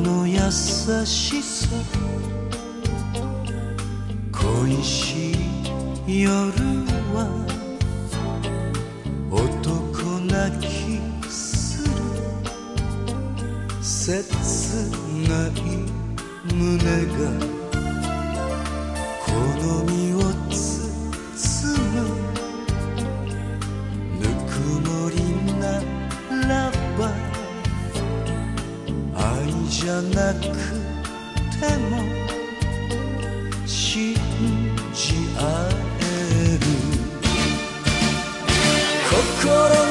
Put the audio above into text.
の優しさ恋しい夜は男泣きする切ない胸がじゃなくても信じ合える。心